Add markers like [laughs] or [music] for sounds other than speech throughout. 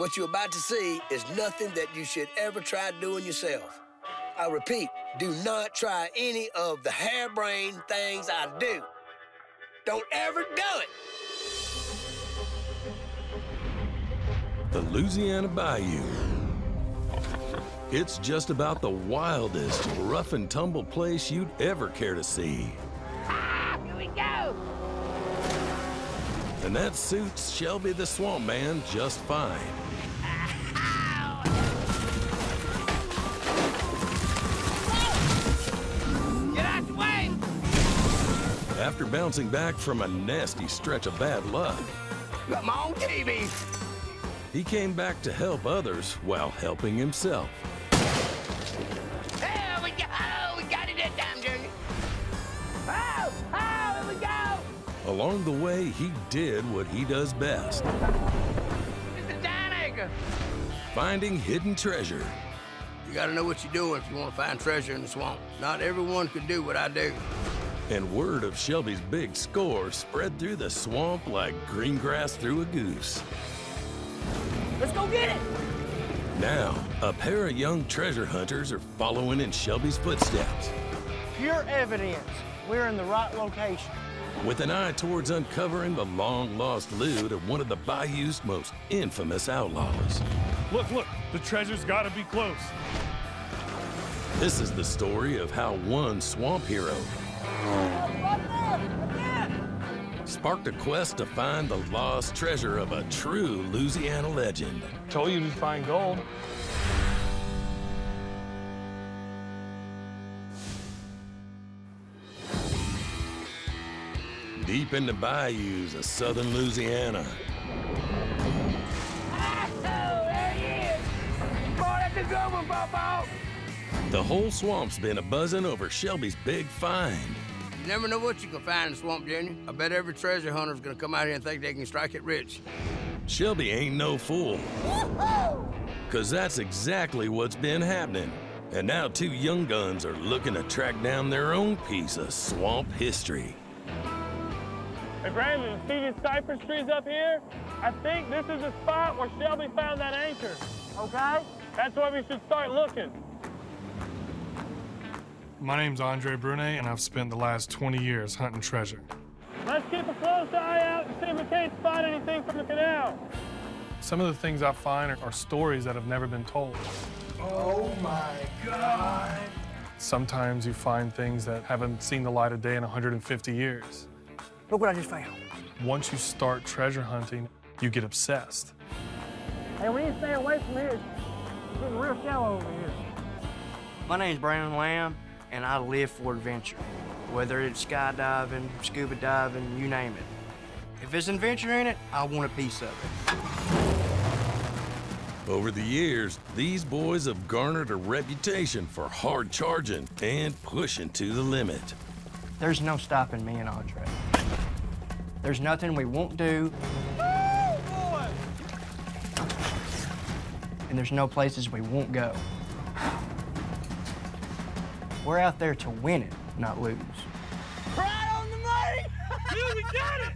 What you're about to see is nothing that you should ever try doing yourself. I repeat, do not try any of the harebrained things I do. Don't ever do it. The Louisiana Bayou. It's just about the wildest, rough and tumble place you'd ever care to see. And that suits Shelby the Swamp Man just fine. Get out the way! After bouncing back from a nasty stretch of bad luck, Got my own TV. he came back to help others while helping himself. Along the way, he did what he does best, It's a dine acre! finding hidden treasure. You gotta know what you're doing if you want to find treasure in the swamp. Not everyone can do what I do. And word of Shelby's big score spread through the swamp like green grass through a goose. Let's go get it! Now, a pair of young treasure hunters are following in Shelby's footsteps. Pure evidence we're in the right location. With an eye towards uncovering the long-lost loot of one of the Bayou's most infamous outlaws. Look, look, the treasure's gotta be close. This is the story of how one swamp hero sparked a quest to find the lost treasure of a true Louisiana legend. Told you we'd find gold. Deep in the bayous of southern Louisiana, there he is! Boy, that's a good one, Bobo! the whole swamp's been a buzzing over Shelby's big find. You never know what you can find in the swamp, Junior. I bet every treasure hunter's gonna come out here and think they can strike it rich. Shelby ain't no fool. Cause that's exactly what's been happening. And now two young guns are looking to track down their own piece of swamp history. Hey, Brandon, see these cypress trees up here? I think this is the spot where Shelby found that anchor. Okay? That's where we should start looking. My name's Andre Brunet, and I've spent the last 20 years hunting treasure. Let's keep a close eye out and see if we can't spot anything from the canal. Some of the things I find are, are stories that have never been told. Oh my God. Sometimes you find things that haven't seen the light of day in 150 years. Look what I just found. Once you start treasure hunting, you get obsessed. Hey, we need to stay away from here. It's getting real shallow over here. My name's Brandon Lamb, and I live for adventure. Whether it's skydiving, scuba diving, you name it. If there's adventure in it, I want a piece of it. Over the years, these boys have garnered a reputation for hard charging and pushing to the limit. There's no stopping me and Andre. There's nothing we won't do. And there's no places we won't go. We're out there to win it, not lose. Right on the money! [laughs] Dude, we got it!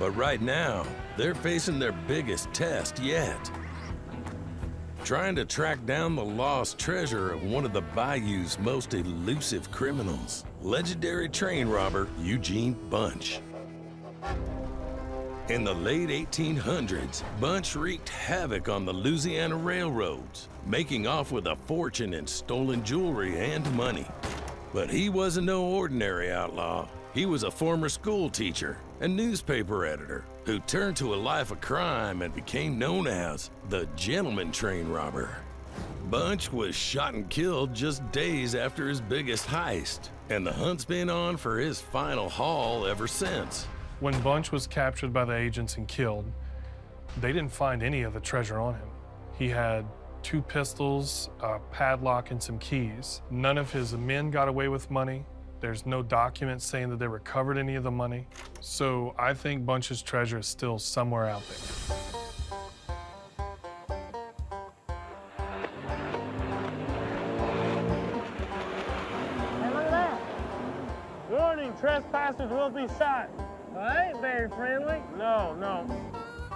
But right now, they're facing their biggest test yet. Trying to track down the lost treasure of one of the Bayou's most elusive criminals, legendary train robber Eugene Bunch. In the late 1800s, Bunch wreaked havoc on the Louisiana railroads, making off with a fortune in stolen jewelry and money. But he wasn't no ordinary outlaw. He was a former school teacher and newspaper editor who turned to a life of crime and became known as the gentleman train robber. Bunch was shot and killed just days after his biggest heist, and the hunt's been on for his final haul ever since. When Bunch was captured by the agents and killed, they didn't find any of the treasure on him. He had two pistols, a padlock, and some keys. None of his men got away with money. There's no documents saying that they recovered any of the money. So I think Bunch's treasure is still somewhere out there. Look at that. Warning, trespassers will be shot. Well, that ain't very friendly. No, no.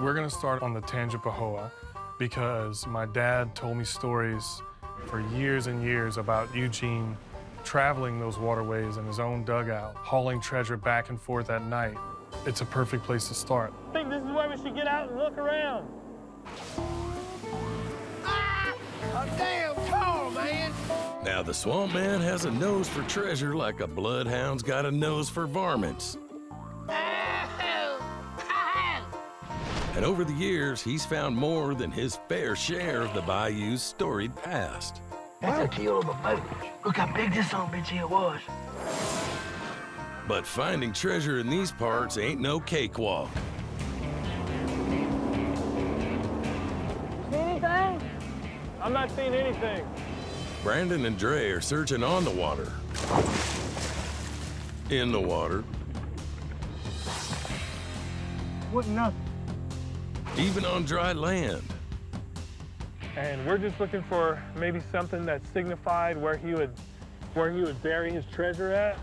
We're gonna start on the Tangipahoa because my dad told me stories for years and years about Eugene traveling those waterways in his own dugout, hauling treasure back and forth at night. It's a perfect place to start. I think this is where we should get out and look around. Ah! A damn call, man! Now, the swamp man has a nose for treasure like a bloodhound's got a nose for varmints. And over the years, he's found more than his fair share of the bayou's storied past. That's a kill of a boat. Look how big this old bitch here was. But finding treasure in these parts ain't no cakewalk. See anything? I'm not seeing anything. Brandon and Dre are searching on the water. In the water. Wouldn't nothing. Even on dry land. And we're just looking for maybe something that signified where he would where he would bury his treasure at.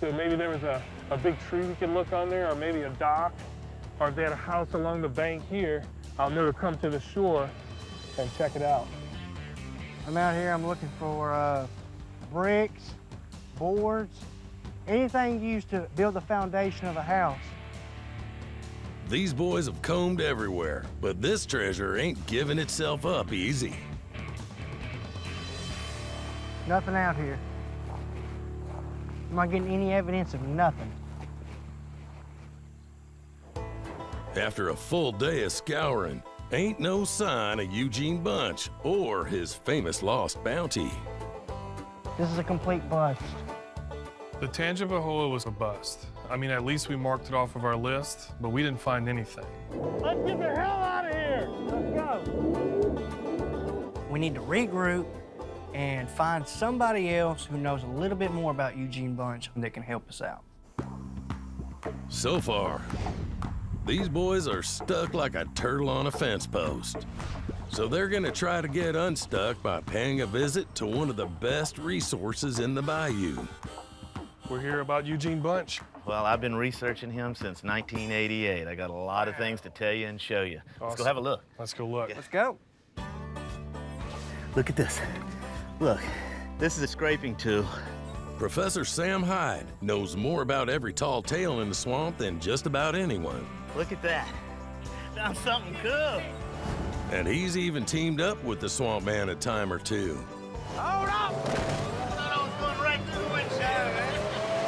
So maybe there was a, a big tree we could look on there, or maybe a dock, or if they had a house along the bank here, I'll to come to the shore and check it out. I'm out here, I'm looking for uh, bricks, boards, anything used to build the foundation of a house. These boys have combed everywhere, but this treasure ain't giving itself up easy. Nothing out here. I'm not getting any evidence of nothing. After a full day of scouring, ain't no sign of Eugene Bunch or his famous lost bounty. This is a complete bust. The Tangipahoa was a bust. I mean, at least we marked it off of our list, but we didn't find anything. Let's get the hell out of here. Let's go. We need to regroup and find somebody else who knows a little bit more about Eugene Bunch that can help us out. So far, these boys are stuck like a turtle on a fence post. So they're gonna try to get unstuck by paying a visit to one of the best resources in the bayou. We're here about Eugene Bunch. Well, I've been researching him since 1988. I got a lot of things to tell you and show you. Let's go have a look. Let's go look. Let's go. Look at this. Look, this is a scraping tool. Professor Sam Hyde knows more about every tall tale in the swamp than just about anyone. Look at that. Found something cool. And he's even teamed up with the swamp man a time or two. Hold up!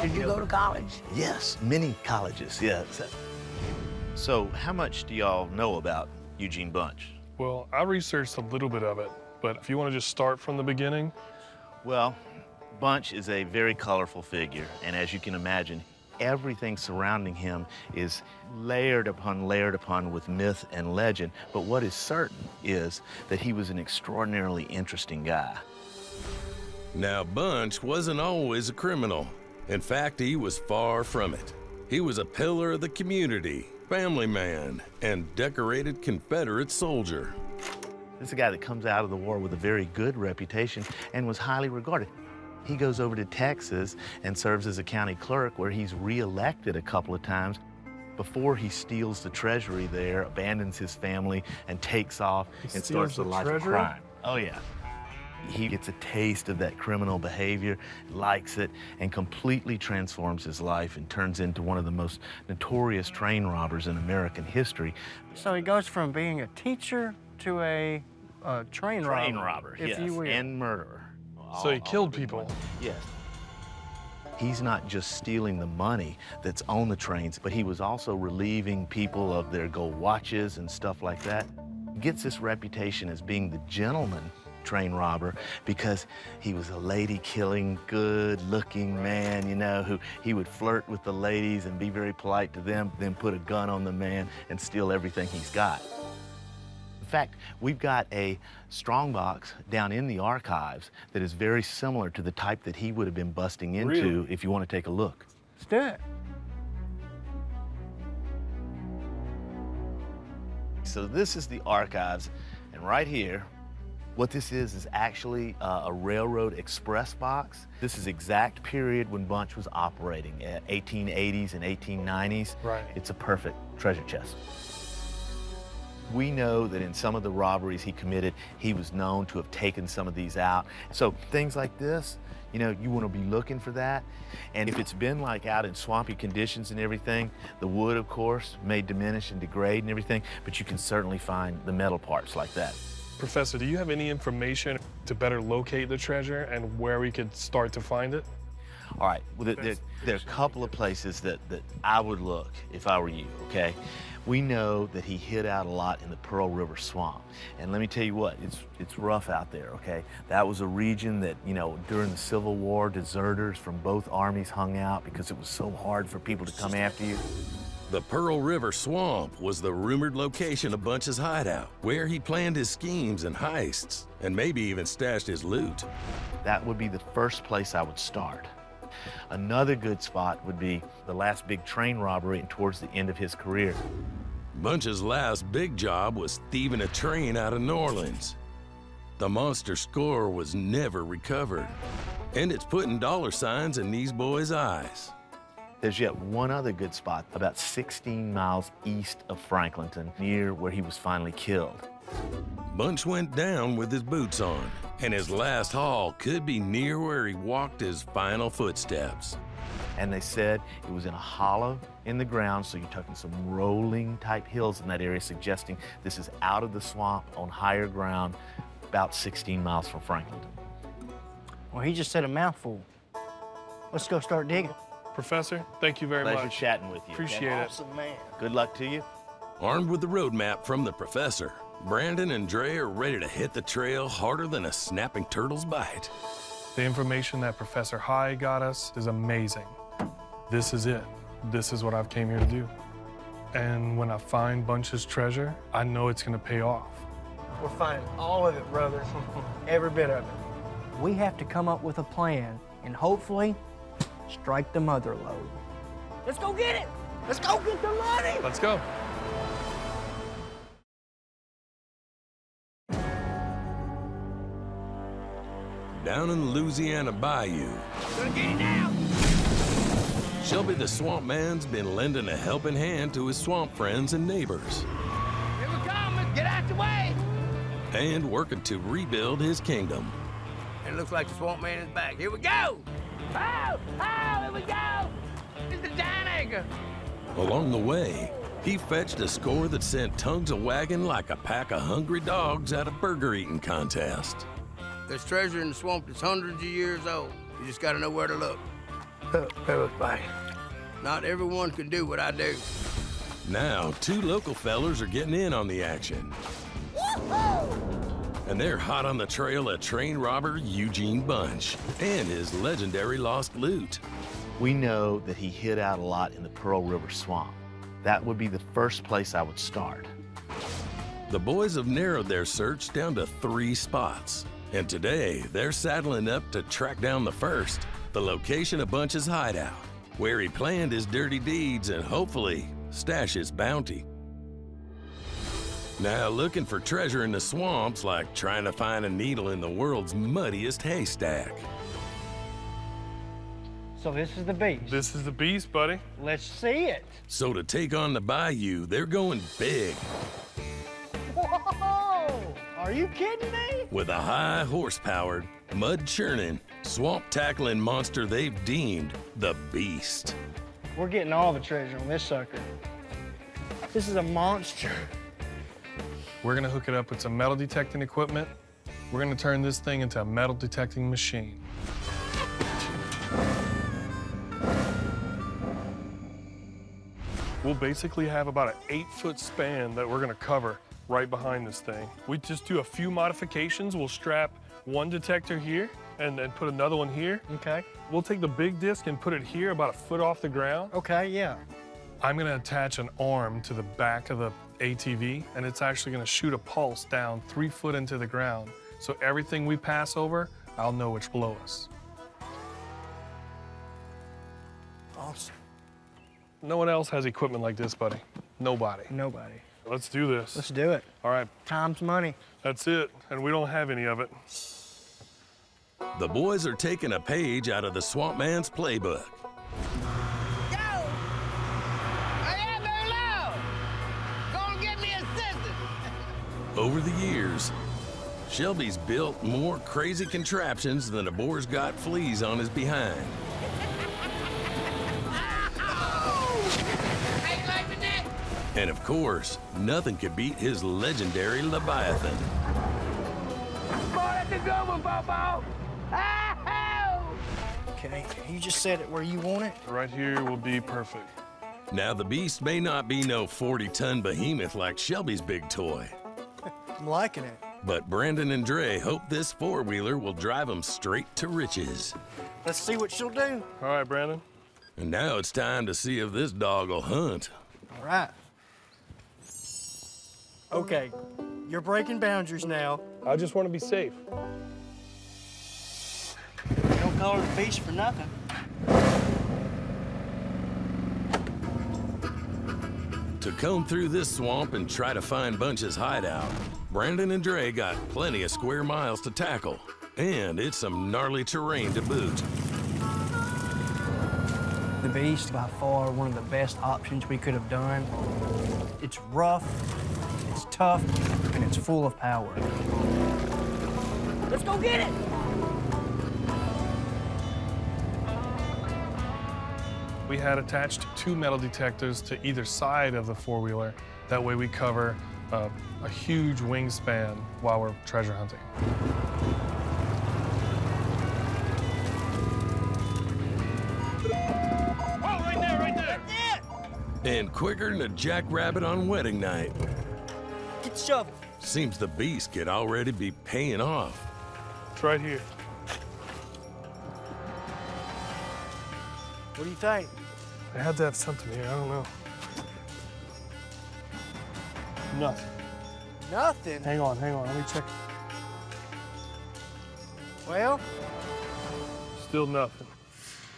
Did you go to college? Yes, many colleges, yes. So, how much do y'all know about Eugene Bunch? Well, I researched a little bit of it, but if you want to just start from the beginning, Well, Bunch is a very colorful figure, and as you can imagine, everything surrounding him is layered upon layered upon with myth and legend. But what is certain is that he was an extraordinarily interesting guy. Now, Bunch wasn't always a criminal. In fact, he was far from it. He was a pillar of the community, family man, and decorated Confederate soldier. This is a guy that comes out of the war with a very good reputation and was highly regarded. He goes over to Texas and serves as a county clerk where he's reelected a couple of times before he steals the treasury there, abandons his family, and takes off and starts a life treasury? of crime. Oh, yeah. He gets a taste of that criminal behavior, likes it, and completely transforms his life and turns into one of the most notorious train robbers in American history. So he goes from being a teacher to a, uh train, Train robber, Train robber, if yes, you will. and murderer. so he killed people. one. Yes. He's not just stealing the money that's on the trains, but he was also relieving people of their gold watches and stuff like that. Gets this reputation as being the gentleman train robber because he was a lady killing, good looking man, you know, who he would flirt with the ladies and be very polite to them, then put a gun on the man and steal everything he's got. In fact, we've got a strongbox down in the archives that is very similar to the type that he would have been busting into Really? if you want to take a look. Let's do it. So this is the archives, and right here, what this is is actually uh, a railroad express box. This is exact period when Bunch was operating, uh, 1880s and 1890s. Right. It's a perfect treasure chest. We know that in some of the robberies he committed, he was known to have taken some of these out. So things like this, you know, you want to be looking for that. And if it's been like out in swampy conditions and everything, the wood, of course, may diminish and degrade and everything, but you can certainly find the metal parts like that. Professor, do you have any information to better locate the treasure and where we could start to find it? All right, well, there, there, there, are a couple of places that, that I would look if I were you, okay? We know that he hid out a lot in the Pearl River Swamp. And let me tell you what, it's, it's rough out there, okay? That was a region that, you know, during the Civil War, deserters from both armies hung out because it was so hard for people to come after you. The Pearl River Swamp was the rumored location of Bunch's hideout, where he planned his schemes and heists, and maybe even stashed his loot. That would be the first place I would start. Another good spot would be the last big train robbery towards the end of his career. Bunch's last big job was thieving a train out of New Orleans. The monster score was never recovered, and it's putting dollar signs in these boys' eyes. There's yet one other good spot about 16 miles east of Franklinton, near where he was finally killed. Bunch went down with his boots on, and his last haul could be near where he walked his final footsteps. And they said it was in a hollow in the ground, so you're talking some rolling type hills in that area, suggesting this is out of the swamp on higher ground, about 16 miles from Franklinton. Well, he just said a mouthful. Let's go start digging. Professor, thank you very Pleasure much. chatting with you. Appreciate okay? it. Awesome man. Good luck to you. Armed with the roadmap from the professor, Brandon and Dre are ready to hit the trail harder than a snapping turtle's bite. The information that Professor Hyde got us is amazing. This is it. This is what I've came here to do. And when I find Bunch's treasure, I know it's gonna pay off. We're finding all of it, brother. [laughs] Every bit of it. We have to come up with a plan and hopefully strike the mother lode. Let's go get it. Let's go get the money. Let's go. Down in the Louisiana Bayou, Gonna get it now. Shelby the Swamp Man's been lending a helping hand to his swamp friends and neighbors, Here we come. Get out the way. and working to rebuild his kingdom. It looks like the swamp man is back. Here we go. Oh, oh, here we go. It's the giant. Along the way, he fetched a score that sent tongues a wagging like a pack of hungry dogs at a burger eating contest. There's treasure in the swamp that's hundreds of years old. You just gotta know where to look. Not everyone can do what I do. Now, two local fellers are getting in on the action. And they're hot on the trail of train robber Eugene Bunch and his legendary lost loot. We know that he hid out a lot in the Pearl River Swamp. That would be the first place I would start. The boys have narrowed their search down to three spots. And today, they're saddling up to track down the first, the location of Bunch's hideout, where he planned his dirty deeds and hopefully stash his bounty. Now, looking for treasure in the swamps like trying to find a needle in the world's muddiest haystack. So this is the beast. This is the beast, buddy. Let's see it. So to take on the bayou, they're going big Whoa! Are you kidding me? with a high horsepowered, mud churning, swamp tackling monster they've deemed the beast. We're getting all the treasure on this sucker. This is a monster. We're gonna hook it up with some metal detecting equipment. We're gonna turn this thing into a metal detecting machine. We'll basically have about an eight foot span that we're gonna cover right behind this thing. We just do a few modifications. We'll strap one detector here and then put another one here. Okay. We'll take the big disc and put it here about a foot off the ground. Okay, yeah. I'm gonna attach an arm to the back of the ATV, and it's actually gonna shoot a pulse down three foot into the ground. So everything we pass over, I'll know which below us. Awesome. No one else has equipment like this, buddy. Nobody. Nobody. Let's do this. Let's do it. All right, Time's money. that's it. And we don't have any of it. The boys are taking a page out of the Swamp Man's playbook. Over the years, Shelby's built more crazy contraptions than a boar's got fleas on his behind. Hey, like me neck. And of course, nothing could beat his legendary Leviathan. Boy, that's a good one, Bobo. Okay, you just set it where you want it. Right here will be perfect. Now, the beast may not be no 40 ton behemoth like Shelby's big toy, I'm liking it. but Brandon and Dre hope this four wheeler will drive them straight to riches. Let's see what she'll do. All right, Brandon. And now it's time to see if this dog will hunt. All right. Okay, you're breaking boundaries now. I just want to be safe. Don't call her the beast for nothing. To comb through this swamp and try to find Bunch's hideout, Brandon and Dre got plenty of square miles to tackle. And it's some gnarly terrain to boot. The Beast, by far, one of the best options we could have done. It's rough, it's tough, and it's full of power. Let's go get it. We had attached two metal detectors to either side of the four-wheeler. That way we cover uh, a huge wingspan while we're treasure hunting. Oh, right there, right there. And quicker than a jackrabbit on wedding night. Get the shovel. Seems the beast could already be paying off. It's right here. What do you think? I had to have something here. I don't know. Nothing. Nothing. Hang on, hang on. Let me check. Well, Still nothing.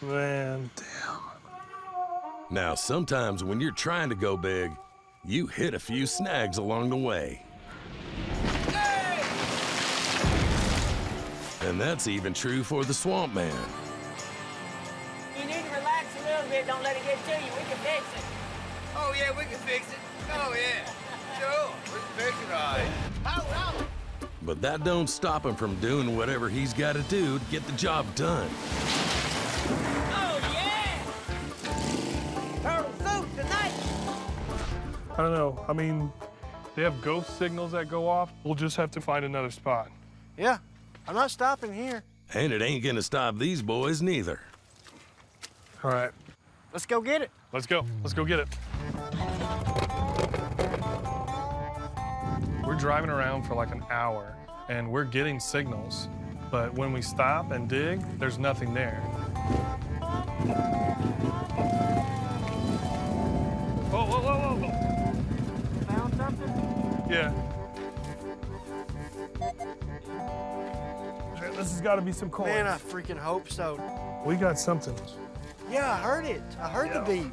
Man, damn. Now, sometimes when you're trying to go big, you hit a few snags along the way. And that's even true for the swamp man. Don't let it get to you. We can fix it. Oh, yeah, we can fix it. Oh, yeah. Sure, we can fix it all right. Oh, oh. But that don't stop him from doing whatever he's got to do to get the job done. Oh, yeah! Turtle soup tonight. I don't know. I mean, they have ghost signals that go off. We'll just have to find another spot. yeah, I'm not stopping here. And it ain't gonna stop these boys neither. All right, Let's go get it. let's go. Let's go get it. We're driving around for like an hour and we're getting signals. But when we stop and dig, there's nothing there. Whoa, whoa, whoa, whoa, whoa. Found something? Yeah. This has got to be some coins. Man, I freaking hope so. We got something. Yeah, I heard it. I heard the beep.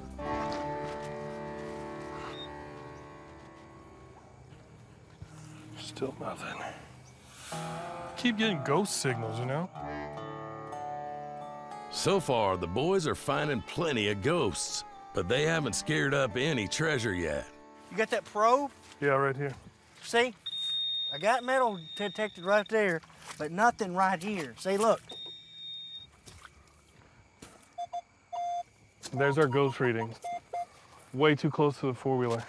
Still nothing. Keep getting ghost signals, you know? So far, the boys are finding plenty of ghosts, but they haven't scared up any treasure yet. You got that probe? Yeah, right here. See? I got metal detected right there, but nothing right here. See, look. There's our ghost reading. Way too close to the four wheeler.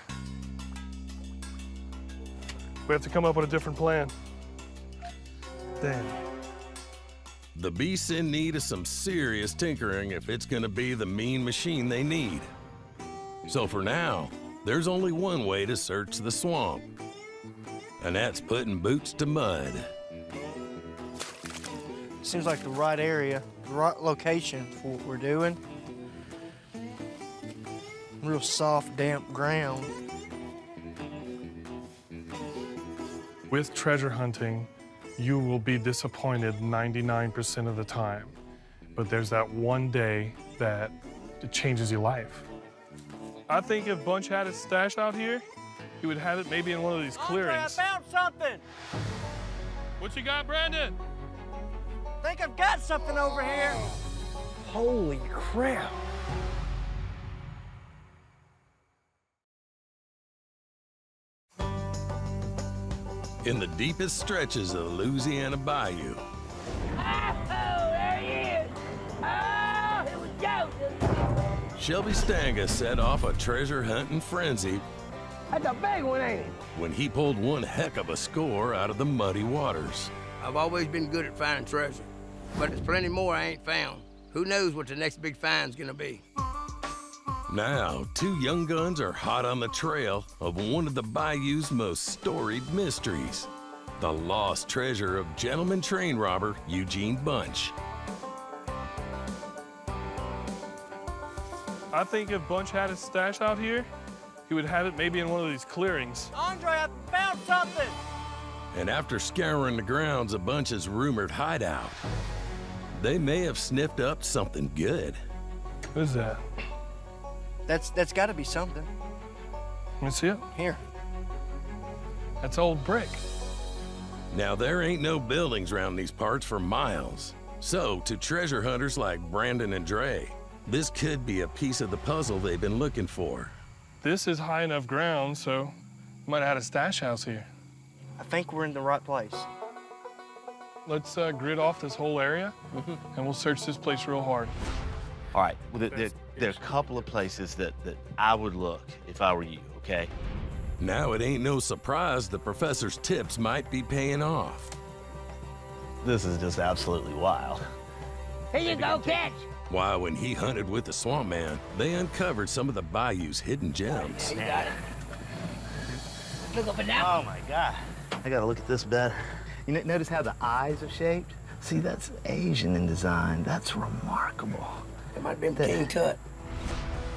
We have to come up with a different plan. Damn. The beast's in need of some serious tinkering if it's gonna be the mean machine they need. So for now, there's only one way to search the swamp, and that's putting boots to mud. Seems like the right area, the right location for what we're doing. Real soft, damp ground. With treasure hunting, you will be disappointed 99% of the time. But there's that one day that it changes your life. I think if Bunch had it stashed out here, he would have it maybe in one of these clearings. Andre, I found something. What you got, Brandon? think I've got something over here. Holy crap. In the deepest stretches of the Louisiana Bayou. Oh, there he is. Oh, here we go. Shelby Stanga set off a treasure hunting frenzy That's a big one, ain't it? when he pulled one heck of a score out of the muddy waters. I've always been good at finding treasure, but there's plenty more I ain't found. Who knows what the next big find's gonna be? Now, two young guns are hot on the trail of one of the Bayou's most storied mysteries the lost treasure of gentleman train robber Eugene Bunch. I think if Bunch had his stash out here, he would have it maybe in one of these clearings. Andre, I found something! And after scouring the grounds of Bunch's rumored hideout, they may have sniffed up something good. Who's that? That's that's gotta be something. Let me see it. Here. That's old brick. Now, there ain't no buildings around these parts for miles. So, to treasure hunters like Brandon and Dre, this could be a piece of the puzzle they've been looking for. This is high enough ground, so might have had a stash house here. I think we're in the right place. Let's uh, grid off this whole area, and we'll search this place real hard. All right, well, there, there, there are a couple of places that, that I would look if I were you, okay? Now, it ain't no surprise the professor's tips might be paying off. This is just absolutely wild. Here you go, catch. Why, when he hunted with the swamp man, they uncovered some of the bayou's hidden gems. You got it. Look up and down. Oh my God. I gotta look at this better. You no- notice how the eyes are shaped? See, that's Asian in design. That's remarkable. It might have been King Tut.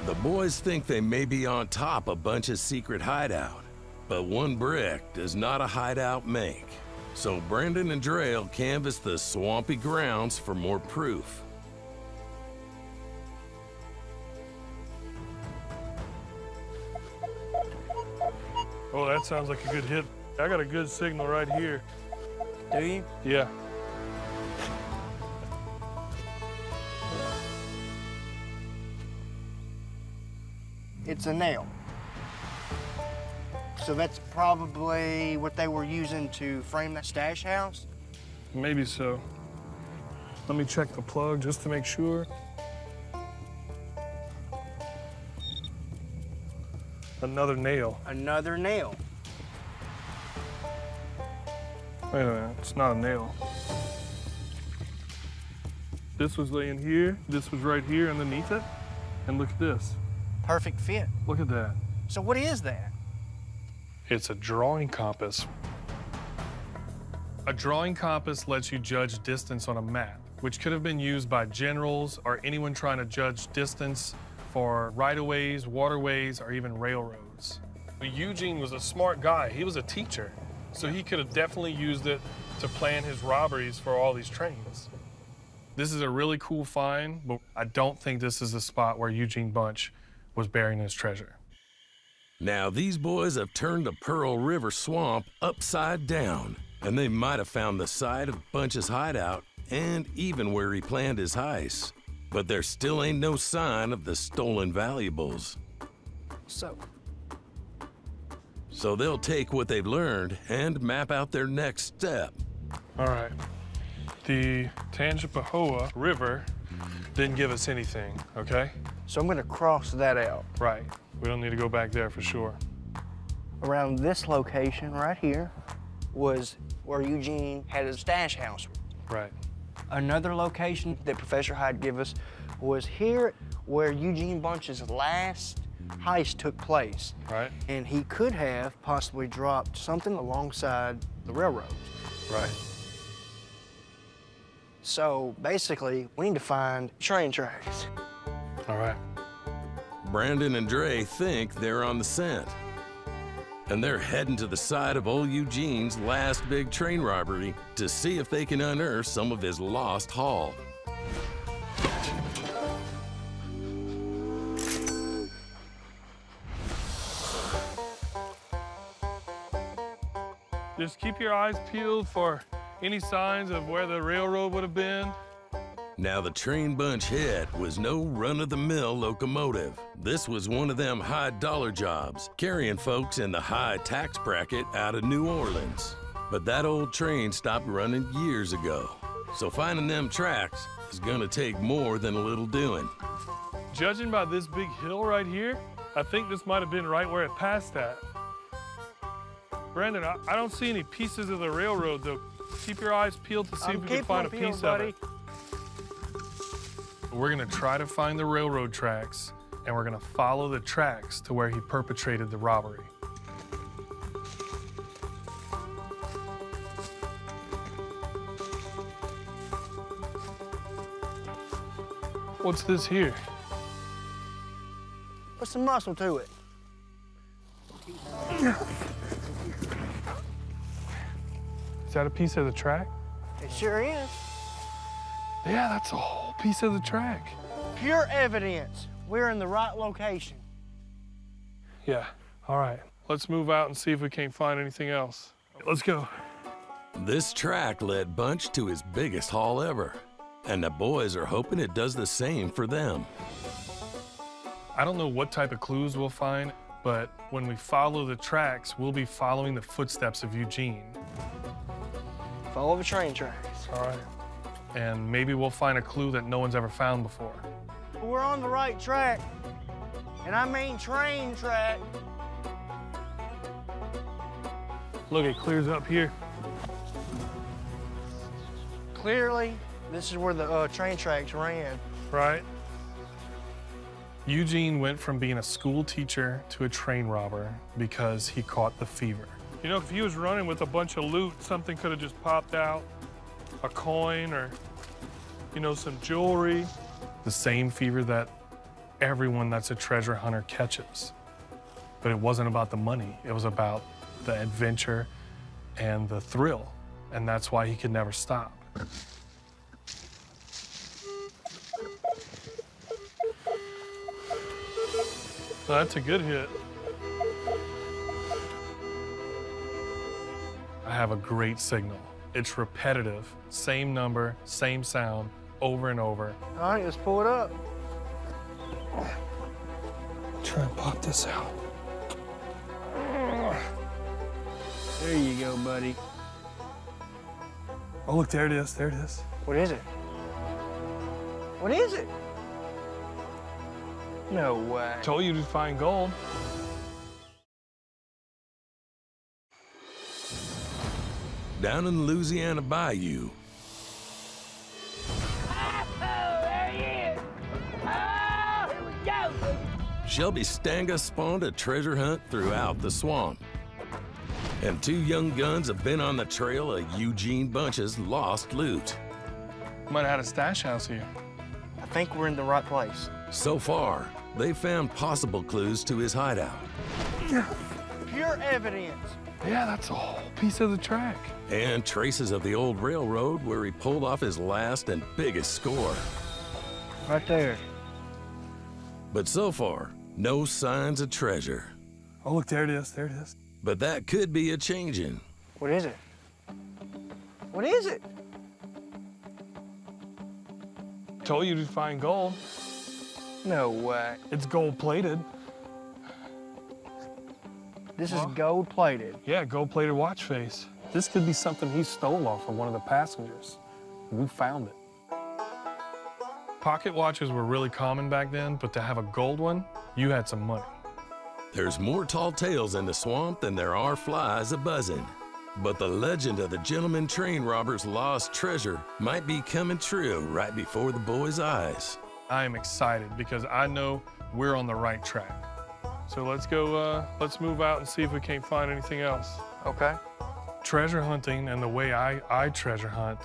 The boys think they may be on top a bunch of Bunch's secret hideout, but one brick does not a hideout make. So Brandon and Drayle canvass the swampy grounds for more proof. Oh, that sounds like a good hit. I got a good signal right here. Do you? Yeah. It's a nail. So that's probably what they were using to frame that stash house? Maybe so. Let me check the plug just to make sure. Another nail. Another nail. Wait a minute, it's not a nail. This was laying here, this was right here underneath it, and look at this. Perfect fit. Look at that. So what is that? It's a drawing compass. A drawing compass lets you judge distance on a map, which could have been used by generals or anyone trying to judge distance for right-of-ways, waterways, or even railroads. But Eugene was a smart guy. He was a teacher, so he could have definitely used it to plan his robberies for all these trains. This is a really cool find, but I don't think this is the spot where Eugene Bunch was burying his treasure. Now, these boys have turned the Pearl River swamp upside down, and they might have found the site of Bunch's hideout and even where he planned his heist. But there still ain't no sign of the stolen valuables. So, So they'll take what they've learned and map out their next step. All right. The Tangipahoa River didn't give us anything, okay? So I'm gonna cross that out. Right. We don't need to go back there for sure. Around this location right here was where Eugene had his stash house. Right. Another location that Professor Hyde gave us was here where Eugene Bunch's last heist took place. Right. And he could have possibly dropped something alongside the railroad. Right. So basically, we need to find train tracks. All right. Brandon and Dre think they're on the scent. And they're heading to the site of old Eugene's last big train robbery to see if they can unearth some of his lost haul. Just keep your eyes peeled for any signs of where the railroad would have been. Now, the train bunch head was no run of the mill locomotive. This was one of them high dollar jobs, carrying folks in the high tax bracket out of New Orleans. But that old train stopped running years ago. So finding them tracks is gonna take more than a little doing. Judging by this big hill right here, I think this might have been right where it passed at. Brandon, I, I don't see any pieces of the railroad though. Keep your eyes peeled to see I'm if we can find a them peeled, piece buddy. of it. We're gonna try to find the railroad tracks and we're gonna follow the tracks to where he perpetrated the robbery. What's this here? Put some muscle to it. Is that a piece of the track? It sure is. Yeah, that's a whole piece of the track. Pure evidence. We're in the right location. Yeah, all right. Let's move out and see if we can't find anything else. Let's go. This track led Bunch to his biggest haul ever. And the boys are hoping it does the same for them. I don't know what type of clues we'll find, but when we follow the tracks, we'll be following the footsteps of Eugene. Follow the train tracks. All right. And maybe we'll find a clue that no one's ever found before. We're on the right track. And I mean train track. Look, it clears up here. Clearly, this is where the uh, train tracks ran. Right? Eugene went from being a school teacher to a train robber because he caught the fever. You know, if he was running with a bunch of loot, something could have just popped out a coin or, you know, some jewelry. The same fever that everyone that's a treasure hunter catches. But it wasn't about the money, it was about the adventure and the thrill. And that's why he could never stop. That's a good hit. I have a great signal. It's repetitive, same number, same sound, over and over. All right, let's pull it up. Try and pop this out. There you go, buddy. Oh, look, there it is, there it is. What is it? What is it? No way. Told you to find gold. Down in the Louisiana Bayou, Oh, there he is. Oh, here we go. Shelby Stanga spawned a treasure hunt throughout the swamp. And two young guns have been on the trail of Eugene Bunch's lost loot. Might have had a stash house here. I think we're in the right place. So far, they've found possible clues to his hideout Pure evidence. Yeah, that's a whole piece of the track. and traces of the old railroad where he pulled off his last and biggest score. Right there. But so far, no signs of treasure. Oh, look, there it is, there it is. But that could be a changing. What is it? What is it? Told you to find gold. No way. It's gold plated. This is gold plated. Yeah, gold plated watch face. This could be something he stole off of one of the passengers. We found it. Pocket watches were really common back then, but to have a gold one, you had some money. There's more tall tales in the swamp than there are flies a buzzing. But the legend of the gentleman train robber's lost treasure might be coming true right before the boys' eyes. I am excited because I know we're on the right track. So let's go, uh, let's move out and see if we can't find anything else. Okay. Treasure hunting and the way I, I treasure hunt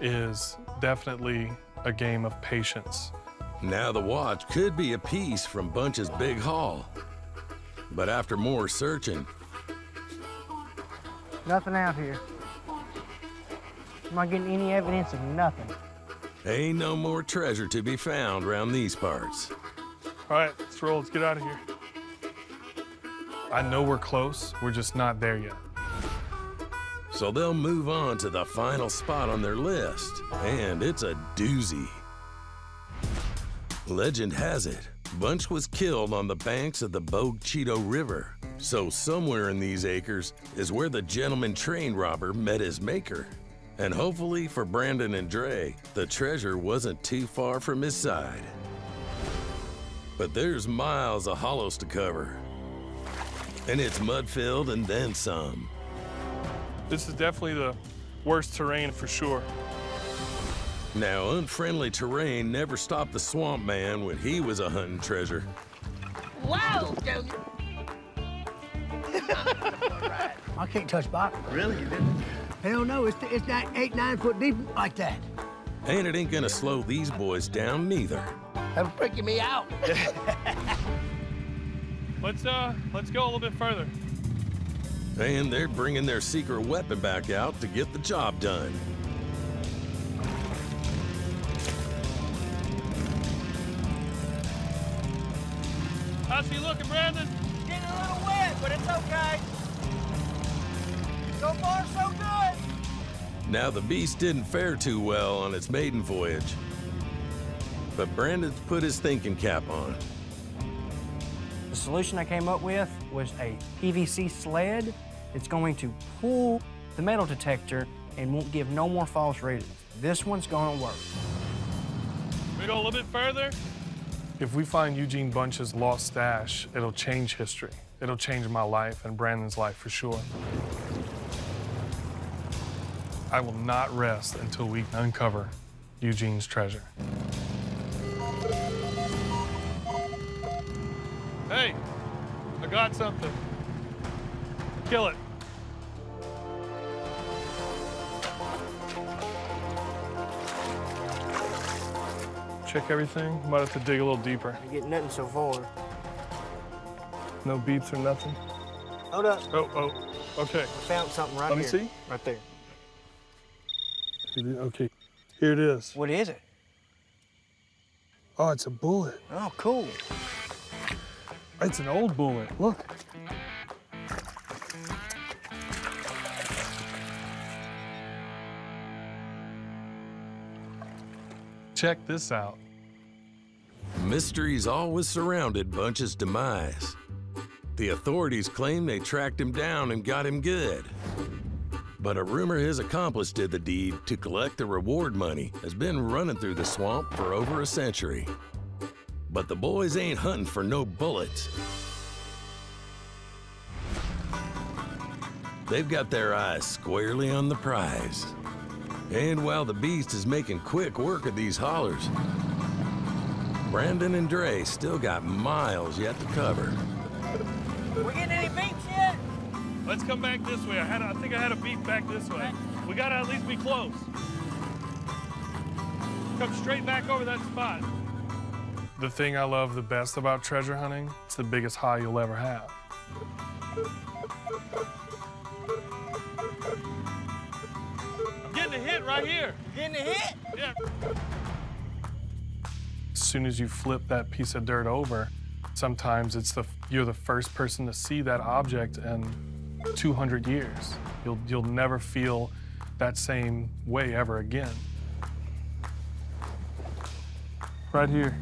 is definitely a game of patience. Now the watch could be a piece from Bunch's big haul. But after more searching, Nothing out here. I'm not getting any evidence of nothing. ain't no more treasure to be found around these parts. All right, let's roll. Let's get out of here. I know we're close. We're just not there yet. So they'll move on to the final spot on their list, and it's a doozy. Legend has it, Bunch was killed on the banks of the Bogue Chitto River. So somewhere in these acres is where the gentleman train robber met his maker. And hopefully for Brandon and Dre, the treasure wasn't too far from his side. But there's miles of hollows to cover. And it's mud-filled and then some. This is definitely the worst terrain for sure. Now, unfriendly terrain never stopped the swamp man when he was a hunting treasure. Wow, Junior. [laughs] I can't touch bottom. Really? You didn't? Hell no, it's, it's not eight, nine foot deep like that. And it ain't gonna slow these boys down neither. That's freaking me out. [laughs] Let's uh, let's go a little bit further. And they're bringing their secret weapon back out to get the job done. How's she looking, Brandon? Getting a little wet, but it's okay. So far, so good. Now, the beast didn't fare too well on its maiden voyage. But Brandon's put his thinking cap on. The solution I came up with was a PVC sled. It's going to pull the metal detector and won't give no more false readings. This one's gonna work. We go a little bit further. If we find Eugene Bunch's lost stash, it'll change history. It'll change my life and Brandon's life for sure. I will not rest until we uncover Eugene's treasure. Hey, I got something. Kill it. Check everything. Might have to dig a little deeper. I get nothing so far. No beeps or nothing. Hold up. Oh, oh, okay. I found something right Let me see. Right there. Okay, here it is. What is it? Oh, it's a bullet. Oh, cool. It's an old bullet. Look. Check this out. Mysteries always surrounded Bunch's demise. The authorities claim they tracked him down and got him good. But a rumor his accomplice did the deed to collect the reward money has been running through the swamp for over a century. But the boys ain't hunting for no bullets. They've got their eyes squarely on the prize. And while the beast is making quick work of these hollers, Brandon and Dre still got miles yet to cover. We getting any beeps yet? Let's come back this way. I had, a, I think I had a beat back this way. We gotta at least be close. Come straight back over that spot. The thing I love the best about treasure hunting, it's the biggest high you'll ever have. I'm getting a hit right here. Getting a hit? Yeah. As soon as you flip that piece of dirt over, sometimes it's the you're the first person to see that object in 200 years. You'll you'll never feel that same way ever again. Right here.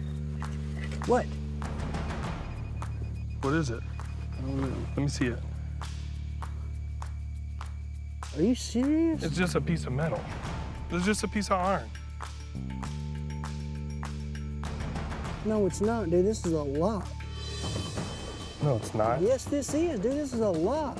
What? What is it? Let me see it. Are you serious? It's just a piece of metal. It's just a piece of iron. No, it's not, dude. This is a lot. No, it's not. Yes, this is, dude. This is a lot.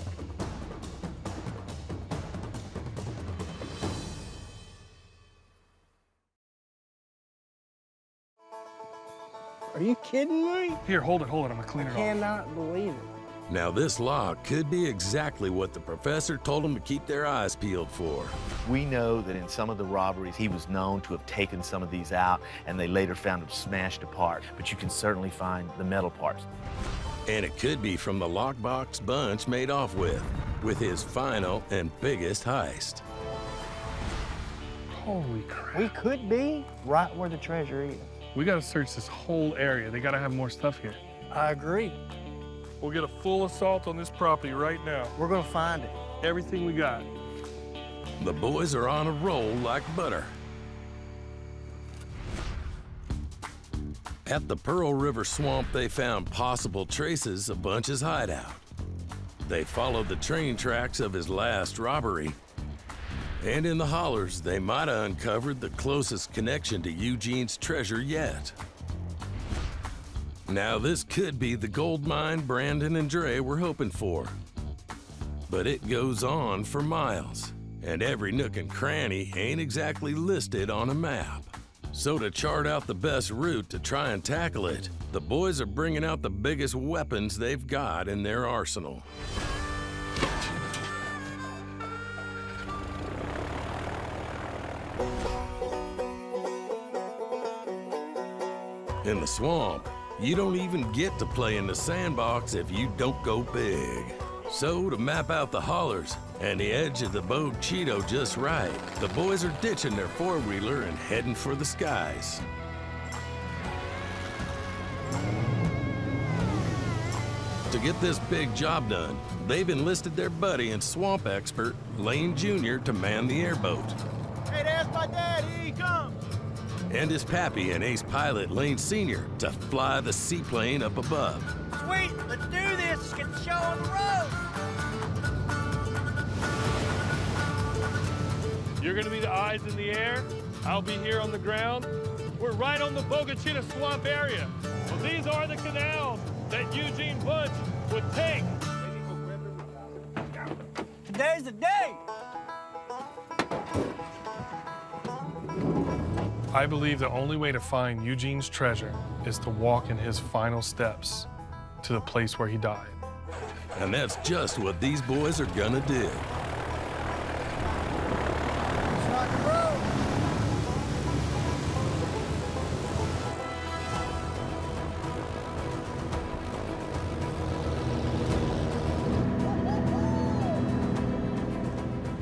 Are you kidding me? Here, hold it, hold it. I'm gonna clean it off. Cannot believe it. Now, this lock could be exactly what the professor told them to keep their eyes peeled for. We know that in some of the robberies, he was known to have taken some of these out, and they later found them smashed apart. But you can certainly find the metal parts. And it could be from the lockbox Bunch made off with, with his final and biggest heist. Holy crap. We could be right where the treasure is. We gotta search this whole area. They gotta have more stuff here. I agree. We'll get a full assault on this property right now. We're gonna find it. Everything we got. The boys are on a roll like butter. At the Pearl River swamp, they found possible traces of Bunch's hideout. They followed the train tracks of his last robbery. And in the hollers, they might have uncovered the closest connection to Eugene's treasure yet. Now, this could be the gold mine Brandon and Dre were hoping for. But it goes on for miles, and every nook and cranny ain't exactly listed on a map. So, to chart out the best route to try and tackle it, the boys are bringing out the biggest weapons they've got in their arsenal. In the swamp, you don't even get to play in the sandbox if you don't go big. So, to map out the hollers and the edge of the Bogue Chitto just right, the boys are ditching their four wheeler and heading for the skies. To get this big job done, they've enlisted their buddy and swamp expert, Lane Jr., to man the airboat. Hey, there's my dad. Here he comes. And his pappy and ace pilot, Lane Sr., to fly the seaplane up above. Sweet, let's do this. Let's get the show on the road. You're gonna be the eyes in the air. I'll be here on the ground. We're right on the Bogue Chitto Swamp area. Well, these are the canals that Eugene Bunch would take. Today's the day. I believe the only way to find Eugene's treasure is to walk in his final steps to the place where he died. And that's just what these boys are gonna do.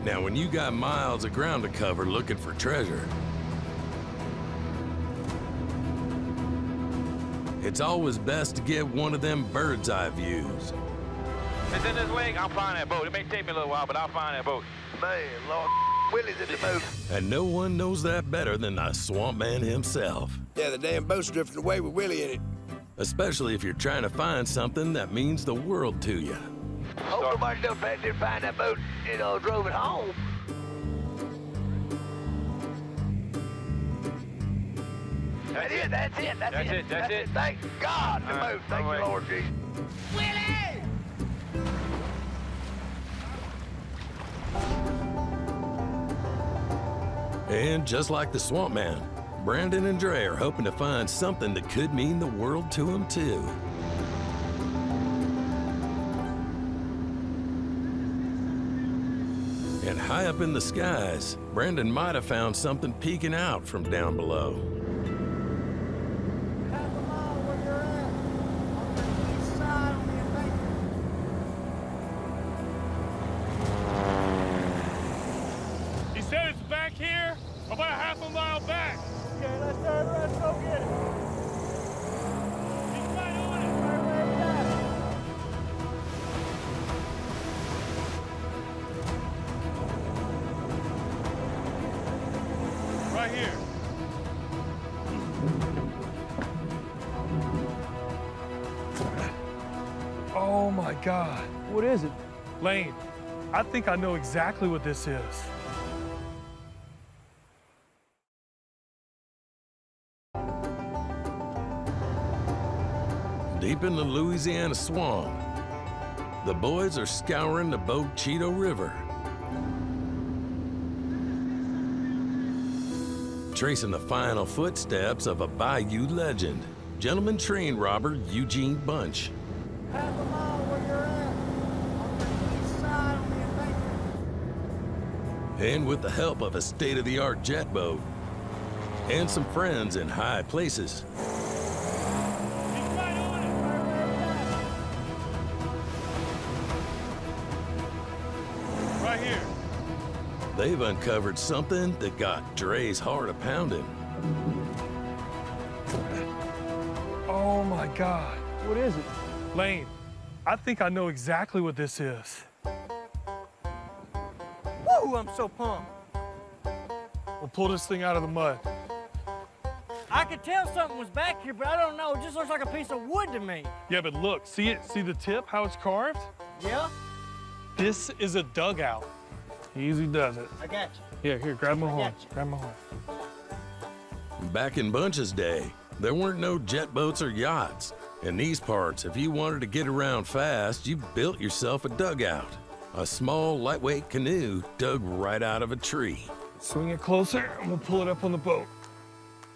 Now, when you got miles of ground to cover looking for treasure, it's always best to get one of them bird's eye views. It's in this lake. I'll find that boat. It may take me a little while, but I'll find that boat. Man, Lord, Willie's in the boat. And no one knows that better than the swamp man himself. Yeah, the damn boat's drifting away with Willie in it. Especially if you're trying to find something that means the world to you. Hope nobody done back there find that boat and uh, drove it home. That's it, that's it, that's, That's it. it, that's it. Thank God, the All right, boat. Thank all you, right. Lord Jesus. Willie! And just like the swamp man, Brandon and Dre are hoping to find something that could mean the world to them, too. And high up in the skies, Brandon might have found something peeking out from down below. God. What is it? Lane, I think I know exactly what this is. Deep in the Louisiana swamp, the boys are scouring the Bogue Chitto River. Tracing the final footsteps of a Bayou legend, gentleman train robber Eugene Bunch. Half a mile where you're at. On the east side on the embankment. And with the help of a state-of-the-art jet boat and some friends in high places, He's right on it. Right where it's at. Right here. they've uncovered something that got Dre's heart a pounding. Oh my God. What is it? Lane, I think I know exactly what this is. Woo, I'm so pumped. We'll pull this thing out of the mud. I could tell something was back here, but I don't know. It just looks like a piece of wood to me. Yeah, but look, see it? See the tip, how it's carved? Yeah? This is a dugout. Easy does it. I got you. Yeah, here, grab my I horn. got you. Grab my horn. Back in Bunch's day, there weren't no jet boats or yachts. In these parts, if you wanted to get around fast, you built yourself a dugout. A small, lightweight canoe dug right out of a tree. Swing it closer, and we'll pull it up on the boat.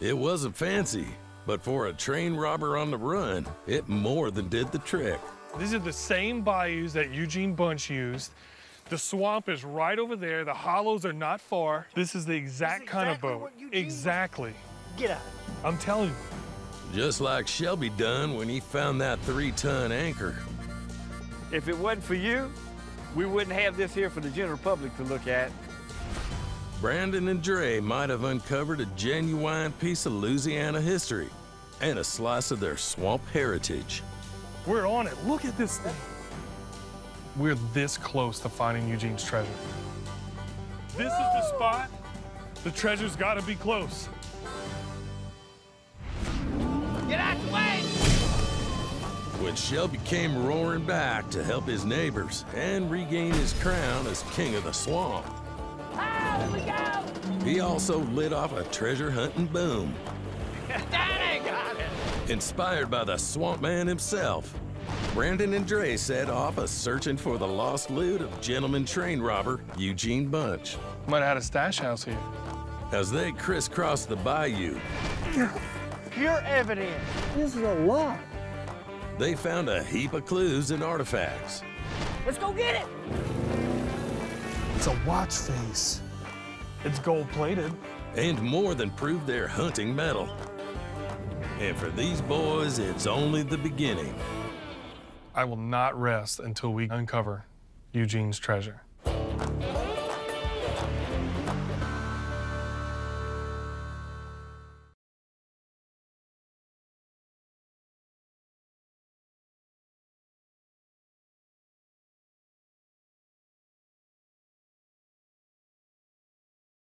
It wasn't fancy, but for a train robber on the run, it more than did the trick. These are the same bayous that Eugene Bunch used. The swamp is right over there. The hollows are not far. This is the exact kind exactly of boat. what Eugene was- Exactly. Get out. I'm telling you. Just like Shelby done when he found that three ton anchor. If it wasn't for you, we wouldn't have this here for the general public to look at. Brandon and Dre might have uncovered a genuine piece of Louisiana history and a slice of their swamp heritage. We're on it. Look at this thing. We're this close to finding Eugene's treasure. This is the spot. The treasure's got to be close. When Shelby came roaring back to help his neighbors and regain his crown as king of the swamp, here we go! he also lit off a treasure hunting boom. Daddy! Got it! Inspired by the swamp man himself, Brandon and Dre set off a searching for the lost loot of gentleman train robber Eugene Bunch. Might have had a stash house here. As they crisscrossed the bayou, Pure evidence. This is a lot. They found a heap of clues and artifacts. Let's go get it. It's a watch face. It's gold plated. and more than proved their hunting mettle. And for these boys, it's only the beginning. I will not rest until we uncover Eugene's treasure.